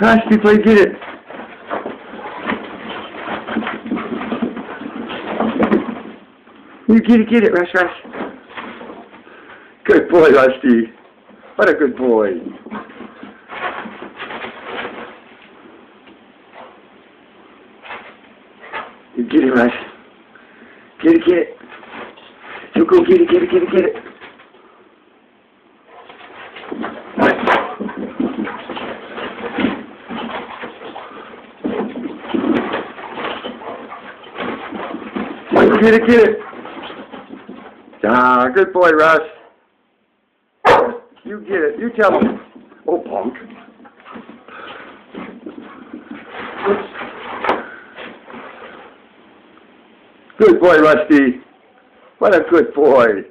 Rusty, play get it. You get it, get it, Rush, Rush. Good boy, Rusty. What a good boy. You get it, Rush. Get it, get it. You go get it, get it, get it, get it. Get it, get it. Ah, good boy, Russ. You get it. You tell him. Oh, punk. Good boy, Rusty. What a good boy.